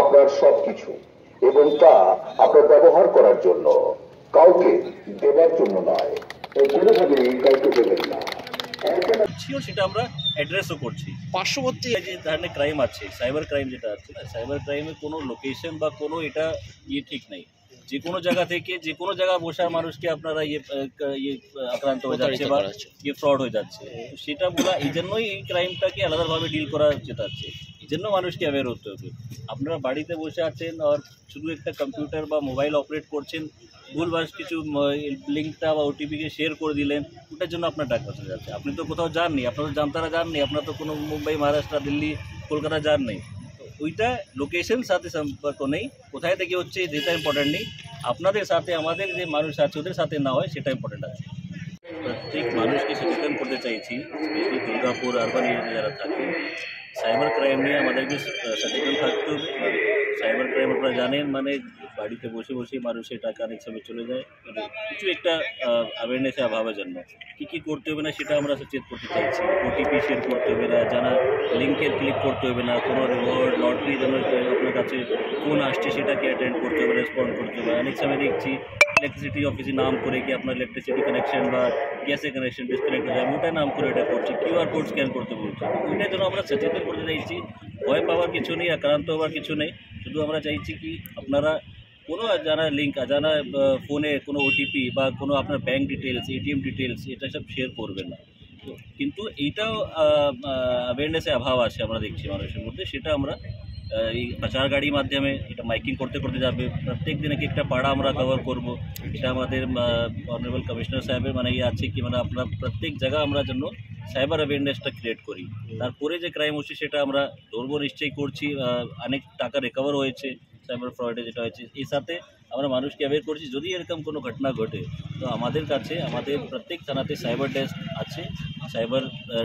আপনার সবকিছু এবং তা আপনার ব্যবহার করার জন্য, কাউকে দেবার জন্য নয়। কোনোভাবেই কাউকে দেবেন না। সেটা আমরা অ্যাড্রেসও করছি। পার্শ্ববর্তী যে ধরনের ক্রাইম আছে সাইবার ক্রাইম যেটা আছে না সাইবার ক্রাইমে কোনো লোকেশন বা কোনো এটা ইয়ে ঠিক নেই। যে কোনো জায়গা থেকে যে কোনো জায়গা বসার মানুষকে আপনারা ইয়ে ইয়ে আক্রান্ত হয়ে যাচ্ছে বা ইয়ে ফ্রড হয়ে যাচ্ছে। সেটা বলা এই জন্যই এই ক্রাইমটাকে আলাদাভাবে ডিল করা যেতে এই জন্য মানুষকে অ্যাওয়ার হতে হবে। আপনারা বাড়িতে বসে আছেন আর শুধু একটা কম্পিউটার বা মোবাইল অপারেট করছেন ভুলভাস কিছু লিঙ্কটা বা ওটিপিকে শেয়ার করে দিলেন ওটার জন্য আপনার টাকা চলে যাচ্ছে। আপনি তো কোথাও যাননি আপনার তো জামতারা যাননি আপনার তো কোনো মুম্বাই মহারাষ্ট্র দিল্লি কলকাতা যাননি। ওইটা লোকেশন সাথে সম্পর্ক নেই। কোথায় থেকে হচ্ছে যেটা ইম্পর্টেন্ট নেই। আপনাদের সাথে, আমাদের যে মানুষ আছে, ওদের সাথে না হয় সেটা ইম্পর্টেন্ট আছে। প্রত্যেক মানুষকে সচেতন করতে চাইছি স্পেশালি দুর্গাপুর আরবান এরিয়াতে যারা থাকে। সাইবার ক্রাইম নিয়ে আমাদেরকে সচেতন থাকতে হবে। সাইবার ক্রাইম আপনারা জানেন মানে বাড়িতে বসে বসে মানুষের টাকা অনেক সময় চলে যায়। মানে কিছু একটা অ্যাওয়ারনেসের অভাবের জন্য। কী কী করতে হবে না সেটা আমরা সচেত করতে চাইছি। ওটিপি শেয়ার করতে হবে না জানা লিঙ্কের ক্লিক করতে হবে না, কোনো রিওয়ার্ড লটারি যেন আপনার কাছে ফোন আসছে, সেটাকে অ্যাটেন্ড করতে হবে রেসপন্ড করতে হবে। অনেক সময় দেখছি ইলেকট্রিসিটি অফিসে নাম করে কি আপনার ইলেকট্রিসিটি কানেকশন বা গ্যাসের কানেকশন ডিসকানেক্ট হয়ে যায় ওটা নাম করে এটা করছে কিউআর কোড স্ক্যান করতে বলছে। ওইটার জন্য আমরা সচেতন করতে চাইছি, ভয় পাওয়ার কিছু নেই, আক্রান্ত হওয়ার কিছু নেই, শুধু আমরা চাইছি কি আপনারা কোনো জানা লিঙ্ক জানা ফোনে কোনো ওটিপি বা কোনো আপনার ব্যাঙ্ক ডিটেলস এটিএম ডিটেলস এটা সব শেয়ার করবেন না। কিন্তু এইটাও অ্যাওয়ারনেসের অভাব আছে আমরা দেখছি মানুষের মধ্যে। সেটা আমরা এই প্রচার গাড়ির মাধ্যমে, এটা মাইকিং করতে করতে যাবে। প্রত্যেক দিনে কি একটা পাড়া আমরা কভার করব। এটা আমাদের অনারেবল কমিশনার সাহেবের মানে ইয়ে আছে কি মানে আমরা প্রত্যেক জায়গা আমরা জন্য সাইবার অ্যাওয়ারনেসটা ক্রিয়েট করি। তারপরে যে ক্রাইম হচ্ছে সেটা আমরা ধরবো নিশ্চয়ই করছি। অনেক টাকা রিকভার হয়েছে সাইবার ফ্রডে যেটা হয়েছে। এই সাথে আমরা মানুষকে অ্যাওয়ার করছি, যদি এরকম কোনো ঘটনা ঘটে, তো আমাদের কাছে, আমাদের প্রত্যেক থানাতে সাইবার ডেস্ক আছে সাইবার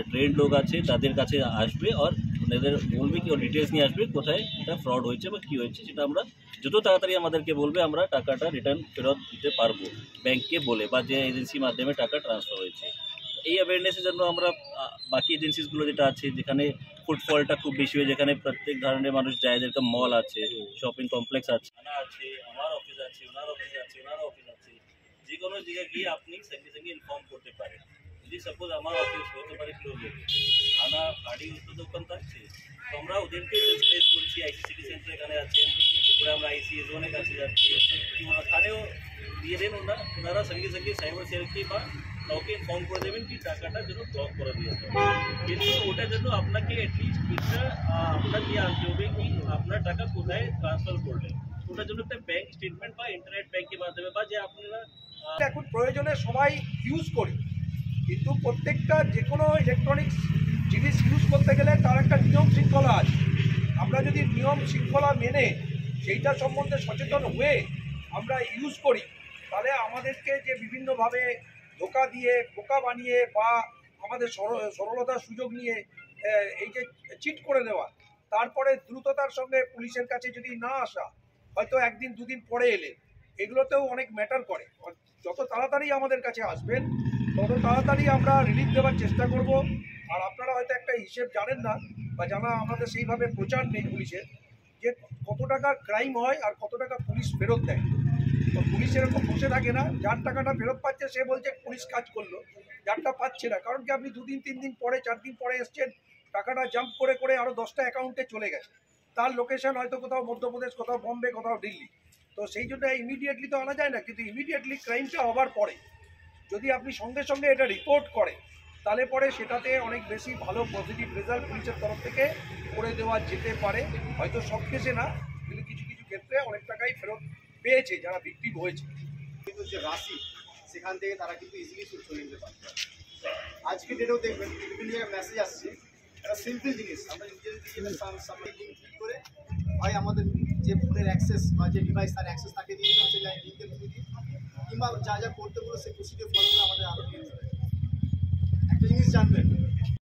ট্রেন্ড লোক আছে, তাদের কাছে আসবে আর ওনাদের বলবে কি ডিটেলস নিয়ে আসবে, কোথায় এটা ফ্রড হয়েছে বা কী হয়েছে সেটা আমরা যত তাড়াতাড়ি আমাদেরকে বলবে, আমরা টাকাটা রিটার্ন ফেরত দিতে পারব ব্যাংককে বলে বা যে এজেন্সির মাধ্যমে টাকা ট্রান্সফার হয়েছে। এই অ্যাওয়ারনেসের জন্য আমরা বাকি এজেন্সিসগুলো যেটা আছে, যেখানে ফুটফলটা খুব বেশি হয়, যেখানে প্রত্যেক ধরনের মানুষ যায়, যেরকম মল আছে শপিং কমপ্লেক্স আছে আছে আমার অফিস আছে ওনার অফিস আছে ওনার অফিস আছে যে কোনো জায়গায় গিয়ে আপনি সঙ্গে সঙ্গে ইনফর্ম করতে পারেন যদি সাপোজ আমার অফিস হতে পারে ক্লোজ থানা গাড়ি তো দোকান থাকছে তো আমরা ওদেরকে সেন্সিটাইজ করছি আইসি সিটি সেন্টার এখানে আছে তারপরে আমরা আইসি জোনের কাছে যাচ্ছি কি ওখানেও দিয়ে দেন ওনারা ওনারা সঙ্গে সঙ্গে সাইবার সেলকে বা কাউকে ইনফর্ম করে দেবেন কি টাকাটা যেন ব্লক করে দিয়েছে কিন্তু ওটার জন্য আপনাকে অ্যাটলিস্ট আহ, আপনার দিয়ে আনতে হবে কি আপনার টাকা কোথায় ট্রান্সফার করলেন। ওটার জন্য একটা ব্যাংক স্টেটমেন্ট বা ইন্টারনেট ব্যাংকের মাধ্যমে বা যে আপনারা এখন প্রয়োজনে সবাই ইউজ করি। কিন্তু প্রত্যেকটা যে কোনো ইলেকট্রনিক্স জিনিস ইউজ করতে গেলে তার একটা নিয়ম শৃঙ্খলা আছে। আমরা যদি নিয়ম শৃঙ্খলা মেনে সেইটা সম্বন্ধে সচেতন হয়ে আমরা ইউজ করি তাহলে আমাদেরকে যে বিভিন্নভাবে ধোকা দিয়ে, বোকা বানিয়ে বা আমাদের সরলতার সুযোগ নিয়ে এই যে চিট করে নেওয়া। তারপরে দ্রুততার সঙ্গে পুলিশের কাছে যদি না আসা, হয়তো একদিন দুদিন পরে এলে। এগুলোতেও অনেক ম্যাটার করে। যত তাড়াতাড়ি আমাদের কাছে আসবেন, তত তাড়াতাড়ি আমরা রিলিফ দেওয়ার চেষ্টা করব। আর আপনারা হয়তো একটা হিসেব জানেন না, বা জানা আমাদের সেইভাবে প্রচার নেই পুলিশের, যে কত টাকা ক্রাইম হয় আর কত টাকা পুলিশ ফেরত দেয়। তো পুলিশ এরকম বসে থাকে না, যার টাকাটা ফেরত পাচ্ছে, সে বলছে পুলিশ কাজ করল, যারটা পাচ্ছে না। কারণ কি, আপনি দুদিন তিন দিন পরে চার দিন পরে এসছেন, টাকাটা জাম্প করে করে আরও দশটা অ্যাকাউন্টে চলে গেছে। তার লোকেশন হয়তো কোথাও মধ্যপ্রদেশ, কোথাও বম্বে, কোথাও দিল্লি। তো সেই জন্য ইমিডিয়েটলি তো আনা যায় না, কিন্তু ইমিডিয়েটলি ক্রাইমটা হবার পরে, যদি আপনি সঙ্গে সঙ্গে এটা রিপোর্ট করেন, তাহলে পরে সেটাতে অনেক বেশি ভালো পজিটিভ রেজাল্ট পুলিশের তরফ থেকে করে দেওয়া যেতে পারে। হয়তো সব কেসে না, কিন্তু কিছু কিছু ক্ষেত্রে অনেক টাকাই ফেরত পেয়েছে, যারা ভিক্টিম হয়েছে। কিন্তু যে রাশি, সেখান থেকে তারা কিন্তু ইজিলি চলে নিতে পারে আজকে ডেটেও দেখবেন, বিভিন্ন জায়গায় মেসেজ আসছে, একটা সিম্পল জিনিস, আমরা নিজেদের সামনে ক্লিক করে হয় আমাদের যে ফোনের অ্যাক্সেস বা যে ডিভাইস তার অ্যাক্সেস তাকে দিয়ে দিলাম, সেই লিঙ্কে ঢুকে দিই কিংবা যা যা করতে বলো সেই প্রসিডিও ফলো করে আমাদের আরও একটা জিনিস জানবেন